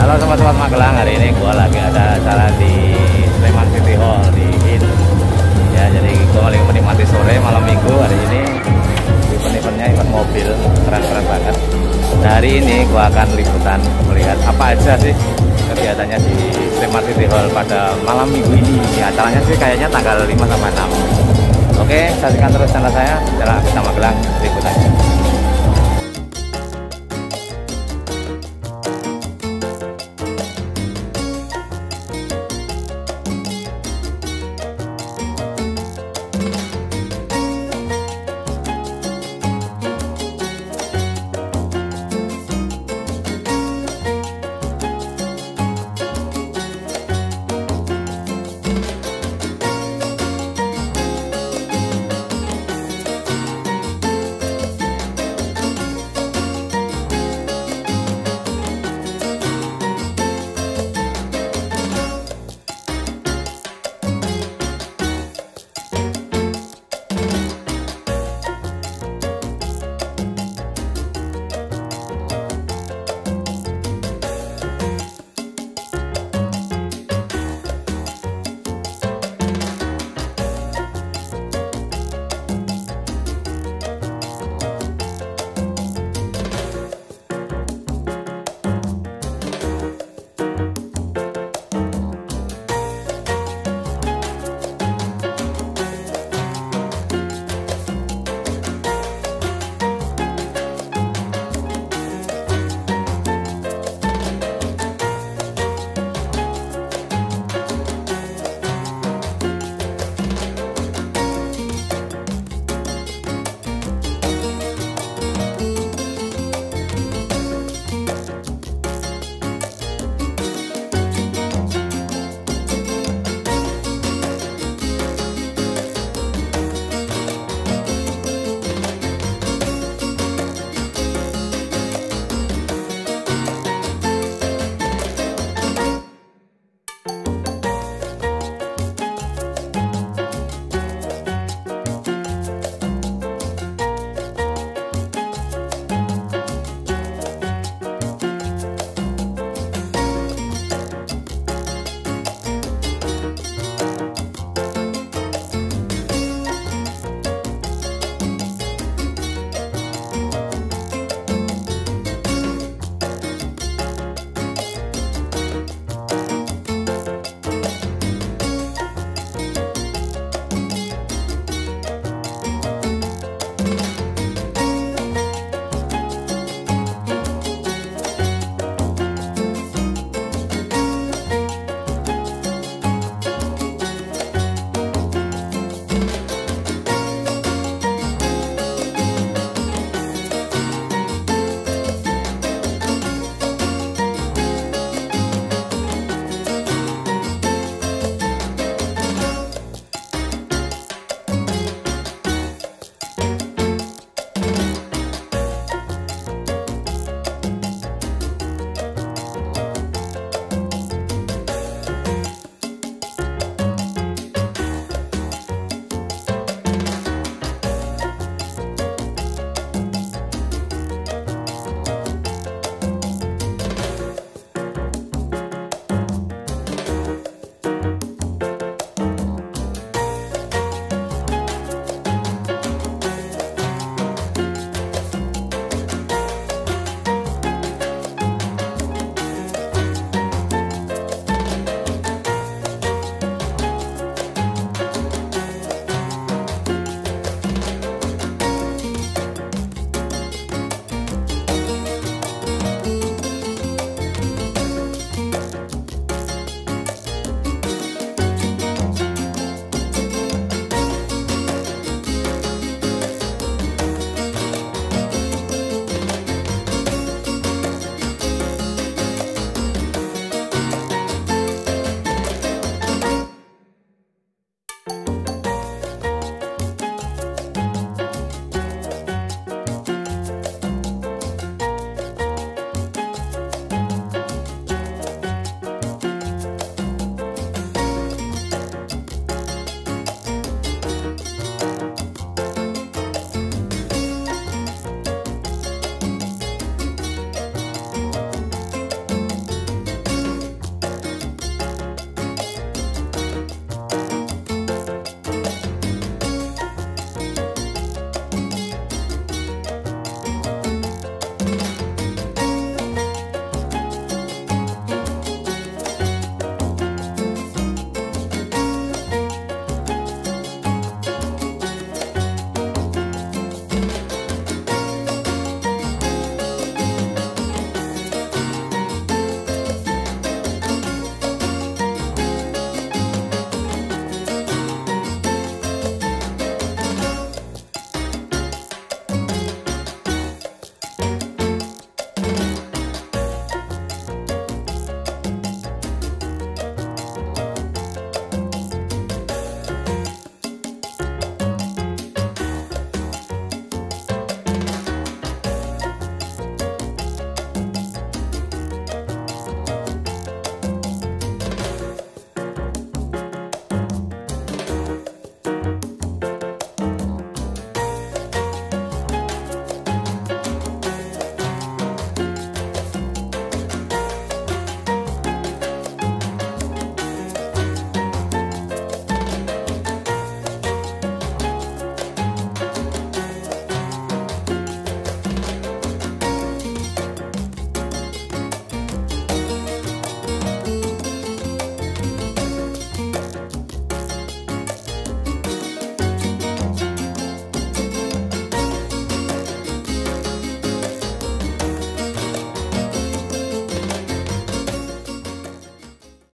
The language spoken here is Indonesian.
Halo sobat-sobat Magelang, hari ini gue lagi ada acara di Sleman City Hall di IN. Ya, jadi gue lagi menikmati sore malam minggu hari ini. Event-eventnya event mobil, keren-keren banget. Nah, hari ini gue akan liputan melihat apa aja sih kegiatannya di Sleman City Hall pada malam minggu ini. Ya, acaranya sih kayaknya tanggal 5 sama 6. Oke, saksikan terus channel saya, channel